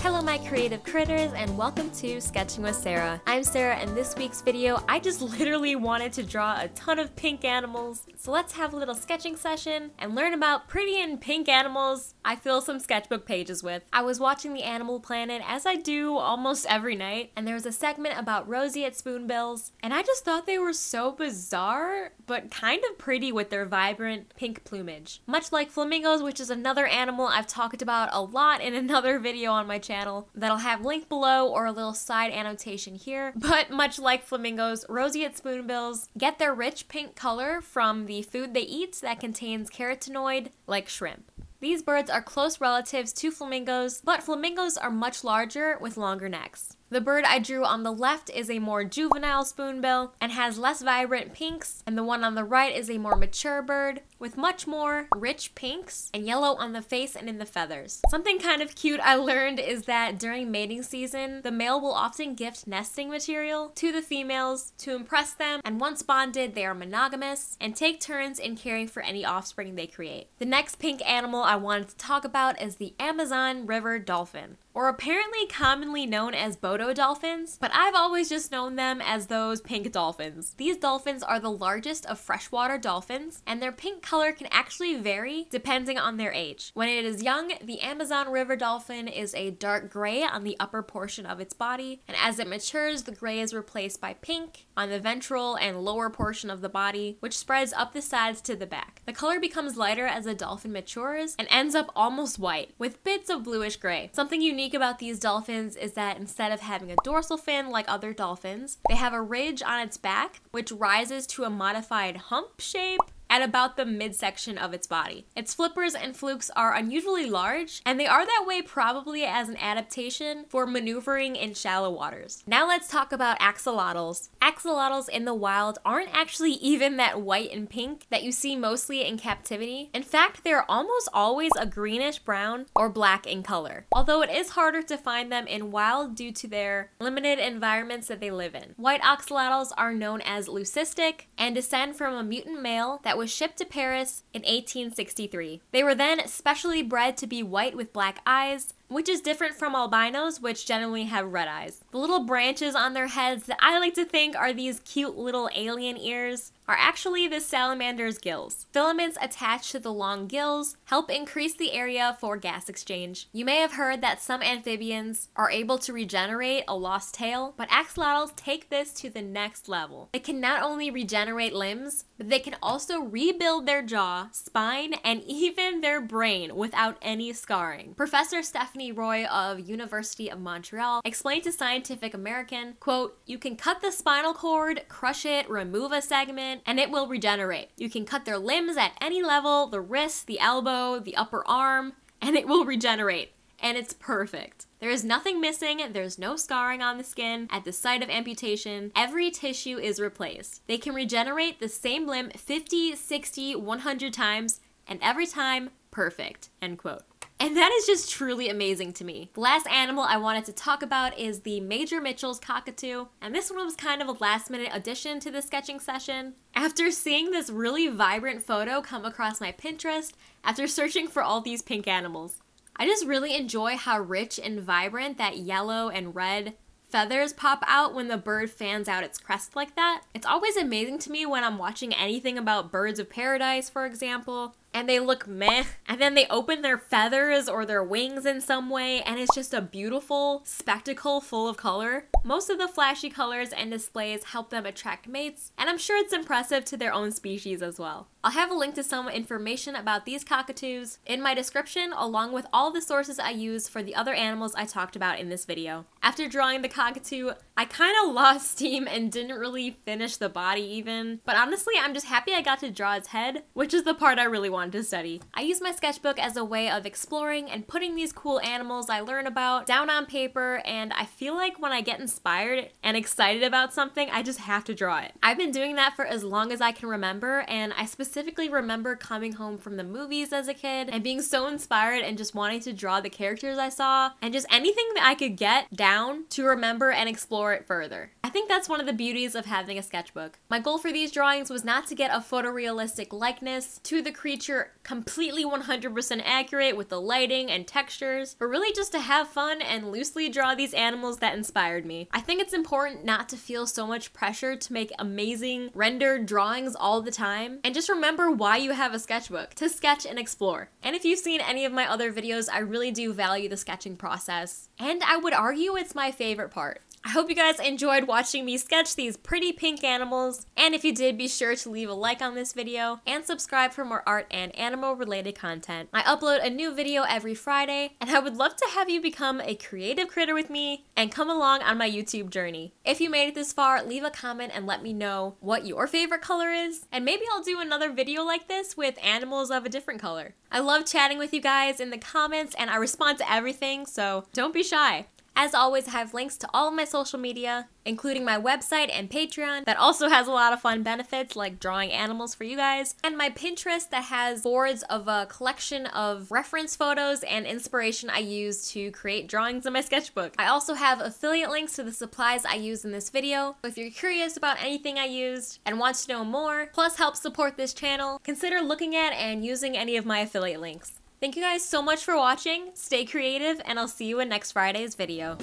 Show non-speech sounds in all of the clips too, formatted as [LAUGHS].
Hello my creative critters and welcome to Sketching with Sarah. I'm Sarah and this week's video I just [LAUGHS] literally wanted to draw a ton of pink animals. So let's have a little sketching session and learn about pretty and pink animals I fill some sketchbook pages with. I was watching the Animal Planet as I do almost every night and there was a segment about roseate spoonbills and I just thought they were so bizarre but kind of pretty with their vibrant pink plumage. Much like flamingos which is another animal I've talked about a lot in [LAUGHS] another video on my channel that'll have link below or a little side annotation here. [LAUGHS] But much like flamingos, roseate spoonbills get their rich pink color from the food they eat that contains carotenoid, like shrimp. These birds are close relatives to flamingos, but flamingos are much larger with longer necks. The bird I drew on the left is a more juvenile spoonbill and has less vibrant pinks, and the one on the right is a more mature bird with much more rich pinks and yellow on the face and in the feathers. Something kind of cute I learned is that during mating season, the male will often gift nesting material to the females to impress them, and once bonded, they are monogamous and take turns in caring for any offspring they create. The next pink animal I wanted to talk about is the Amazon River dolphin or apparently commonly known as Boto dolphins, but I've always just known them as those pink dolphins. These dolphins are the largest of freshwater dolphins, and their pink color can actually vary depending on their age. When it is young, the Amazon River dolphin is a dark gray on the upper portion of its body, and as it matures, the gray is replaced by pink on the ventral and lower portion of the body, which spreads up the sides to the back. The color becomes lighter as the dolphin matures and ends up almost white, with bits of bluish gray. Something unique unique about these dolphins is that instead of having a dorsal fin like other dolphins, they have a ridge on its back, which rises to a modified hump shape at about the midsection of its body. Its flippers and flukes are unusually large, and they are that way probably as an adaptation for maneuvering in shallow waters. Now let's talk about axolotls. Axolotls in the wild aren't actually even that white and pink that you see mostly in captivity. In fact, they're almost always a greenish brown or black in color, although it is harder to find them in wild due to their limited environments that they live in. White axolotls are known as leucistic and descend from a mutant male that was shipped to Paris in 1863. They were then specially bred to be white with black eyes, which is different from albinos, which generally have red eyes. The little branches on their heads that I like to think are these cute little alien ears are actually the salamander's gills. Filaments attached to the long gills help increase the area for gas exchange. You may have heard that some amphibians are able to regenerate a lost tail, but axolotls take this to the next level. They can not only regenerate limbs, but they can also rebuild their jaw, spine, and [LAUGHS] even their brain without any scarring. Professor Stephanie Roy of University of Montreal explained to Scientific American, quote, you can cut the spinal cord, crush it, remove a segment, and it will regenerate. You can cut their limbs at any level, the wrist, the elbow, the upper arm, and it will regenerate. And it's perfect. There is nothing missing, there's no scarring on the skin. At the site of amputation, every tissue is replaced. They can regenerate the same limb 50, 60, 100 times, and every time, perfect. End quote. And that is just truly amazing to me. The last animal I wanted to talk about is the Major Mitchell's cockatoo, and this one was kind of a last minute addition to the sketching session. After seeing this really vibrant photo come across my Pinterest, after searching for all these pink animals, I just really enjoy how rich and vibrant that yellow and red feathers pop out when the bird fans out its crest like that. It's always amazing to me when I'm watching anything about birds of paradise, for example, and they look meh. And then they open their feathers or their wings in some way, and it's just a beautiful spectacle full of color. Most of the flashy colors and displays help them attract mates, and I'm sure it's impressive to their own species as well. I'll have a link to some information about these cockatoos in my description, along with all the sources I use for the other animals I talked about in this video. After drawing the cockatoo, I kind of [LAUGHS] lost steam and didn't really finish the body even, but honestly, I'm just happy I got to draw its head, which is the part I really wanted to study. I use my sketchbook as a way of exploring and putting these cool animals I learn about down on paper, and I feel like when I get inspired and excited about something, I just have to draw it. I've been doing that for as long as I can remember, and I specifically remember coming home from the movies as a kid and being so inspired and just wanting to draw the characters I saw, and just anything that I could get down to remember and explore it further. I think that's one of the beauties of having a sketchbook. My goal for these drawings was not to get a photorealistic likeness to the creature completely 100% accurate with the lighting and textures, but really just to have fun and loosely draw these animals that inspired me. I think it's important not to feel so much pressure to make amazing rendered drawings all the time, and just remember why you have a sketchbook, to sketch and explore. And if you've seen any of my other videos, I really do value the sketching process. And I would argue it's my favorite part. I hope you guys enjoyed watching me sketch these pretty pink animals, and if you did, be sure to leave a like on this video and subscribe for more art and animal related content. I upload a new video every Friday, and I would love to have you become a creative critter with me and come along on my YouTube journey. If you made it this far, leave a comment and let me know what your favorite color is, and maybe I'll do another video like this with animals of a different color. I love chatting with you guys in the comments, and I respond to everything, so don't be shy. As always, I have links to all of my social media, including my website and Patreon that also has a lot of fun benefits like drawing animals for you guys, and my Pinterest that has boards of a collection of reference photos and inspiration I use to create drawings in my sketchbook. I also have affiliate links to the supplies I use in this video. If you're curious about anything I used and want to know more, plus help support this channel, consider looking at and using any of my affiliate links. Thank you guys so much for watching, stay creative, and I'll see you in next Friday's video.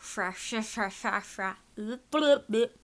Fresh, fresh, fresh, fresh.